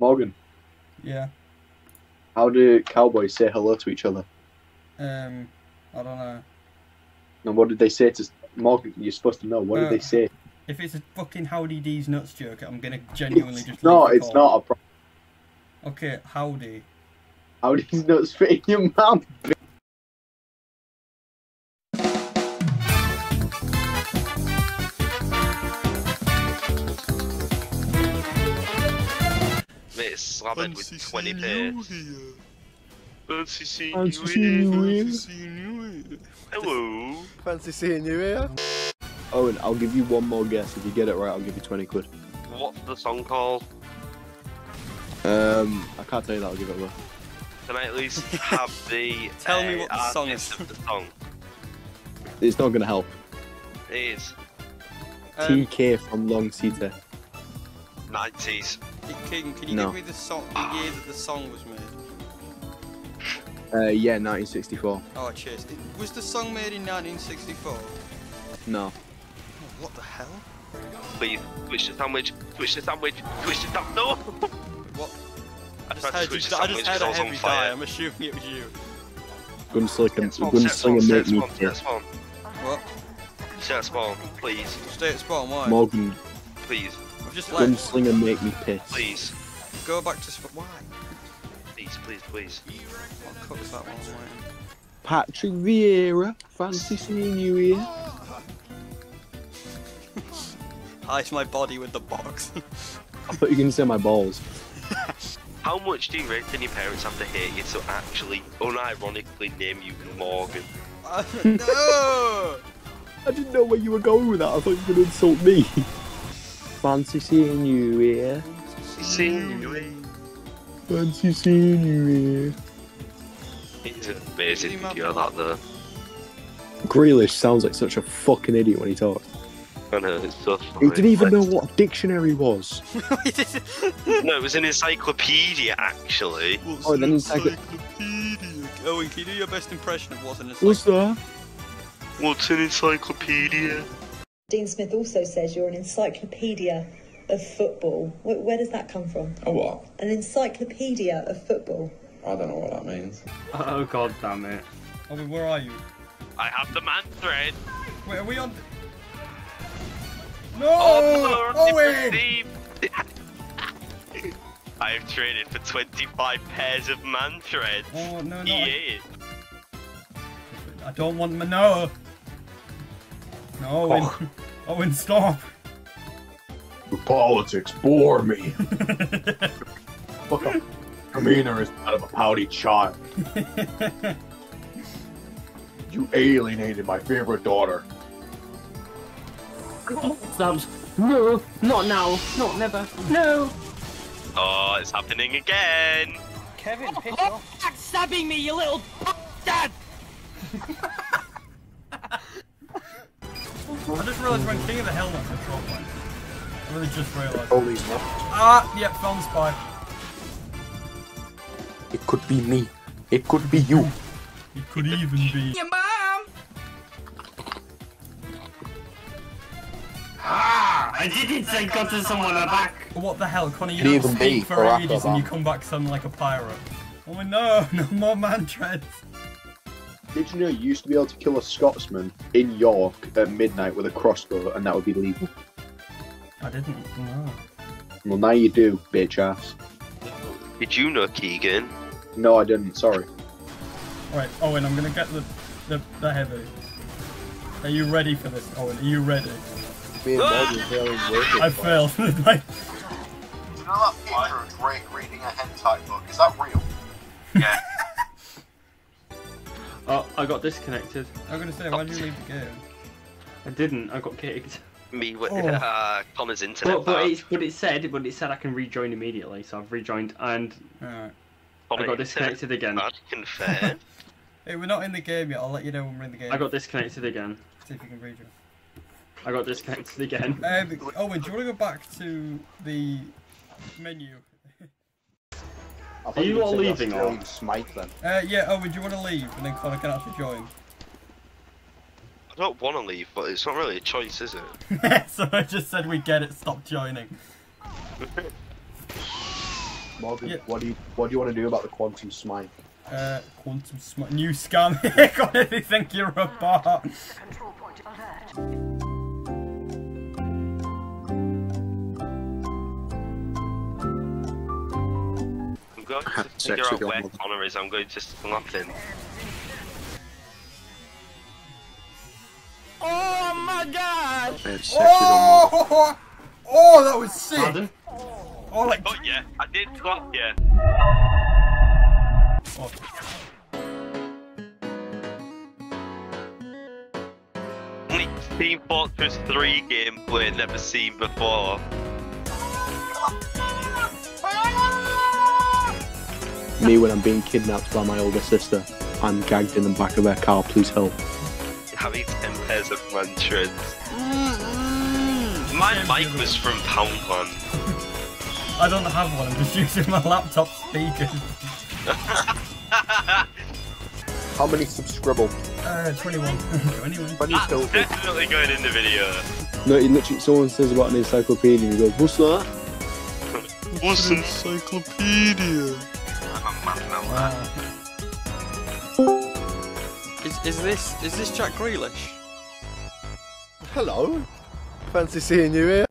Morgan, Yeah. how do cowboys say hello to each other? Um, I don't know. And what did they say to Morgan? You're supposed to know. What did they say? If it's a fucking Howdy D's nuts joke, I'm gonna genuinely just. No, it's not a problem. Okay, howdy. Howdy's nuts fit in your mouth? Mate, it's slathered with 20 pairs. Fancy seeing Fancy you seeing you here. here. seeing you here. Hello. Fancy seeing you here. Owen, I'll give you one more guess. If you get it right, I'll give you 20 quid. What's the song called? Um, I can't tell you that. I'll give it away. Can I at least have the Tell me uh, what the song artist is. of the song? It's not going to help. It is Um, TK from Long Cita. 90s. King, can you No. give me the song, the year that the song was made? Uh, yeah, 1964. Oh, cheers. It- Was the song made in 1964? No. Oh, what the hell? Please, switch the sandwich, switch the sandwich, switch the sandwich. No! What? I I just tried to heard, switch you, I just heard because I a was on heavy die. fire. I'm assuming it was you. Gunslinger, Set spawn, set spawn, Gunslinger set make me spawn, set piss. spawn. What? Set spawn, please, Stay at spawn. Why? please, I've please, just left. Gunslinger make me piss. please, Go back to spawn. Why? please, please, please. I'll cut that one away. Patrick Vieira, fancy seeing you here. Ice my body with the box. I thought you were going to say my balls. How much do you reckon your parents have to hate you to actually, unironically name you Morgan? no! I didn't know where you were going with that. I thought you were going to insult me. Fancy seeing you here. Seeing you eh? Fancy seeing you here. It's an amazing Really mad video about that though. Grealish sounds like such a fucking idiot when he talks. I know, it's so He didn't even know what a dictionary was. No, it was an encyclopedia actually. Oh, then it's like- encyclopedia. Oh, Owen, can you do your best impression of what's an What's encyclopedia? that? What's an encyclopedia? Dean Smith also says you're an encyclopedia of football. Where, where does that come from? A what? An encyclopedia of football. I don't know what that means. Oh god damn it. Owen, where are you? I have the man thread. Wait, are we on? No! Oh, no, Owen! I have traded for 25 pairs of Mantreads. Oh no, no! I, EA. I don't want my no. No, Owen. Oh. Owen, stop. Politics bore me. Look, a demeanor is that of a pouty child. You alienated my favorite daughter. Stabs. No, not now. Not never. No. Oh, it's happening again. Kevin, piss off. Stabbing me, you little dad. I just realised when King of the Hill went to throw one. I really just realised. Holy smokes. Ah, yep, found spy. It could be me. It could be you. It could even be. Your mom. Ah! I didn't say got to someone a back. What the hell, Connor? You Could don't even speak for ages and you come back sounding like a pirate. Oh no, no more Mantreads. Did you know you used to be able to kill a Scotsman in York at midnight with a crossbow and that would be legal? I didn't. No. Well, now you do, bitch ass. Did you know, Keegan? No, I didn't. Sorry. Alright, Owen, I'm gonna get the, the the heavy. Are you ready for this, Owen? Are you ready? Me and Morgan failing working. I failed. Like, You know that picture of Drake reading a hentai book? Is that real? Yeah. Oh, I got disconnected. I'm gonna say, why did you leave the game? I didn't. I got kicked. Me with Oh. uh, Connor's internet. But, but it's but it said but it said I can rejoin immediately, so I've rejoined and Alright. Connor I got internet disconnected again. Bad, confirm. Hey, we're not in the game yet. I'll let you know when we're in the game. I got disconnected again. See if you can read you. I got disconnected again. Um, Owen, do you want to go back to the menu? I thought Are you were all leaving, or- Smite then. Uh, yeah, Owen, do you want to leave and then Connor can actually join? I don't want to leave, but it's not really a choice, is it? so I just said we get it. Stop joining. Morgan, Yeah. what do you what do you want to do about the quantum smite? Uh, quantum smart new scam. God, they think you're a bot. Going to Sex figure out where mother. Connor is. I'm going to slap him. Oh my god! I had sex with your mother. Oh, oh, that was sick. Pardon? Oh, like. Oh yeah, I did slap you. Oh. Only Team Fortress 3 gameplay never seen before. Me when I'm being kidnapped by my older sister. I'm gagged in the back of her car. Please help. Having 10 pairs of Mantreads. My mic was from Poundland. I don't have one, I'm just using my laptop speakers. How many subscribble? Uh, 21. 21. When you still That's definitely going in the video. No, he literally someone says about an encyclopedia and he goes, "What's that?" What's encyclopedia? Is this is this Jack Grealish? Hello. Fancy seeing you here.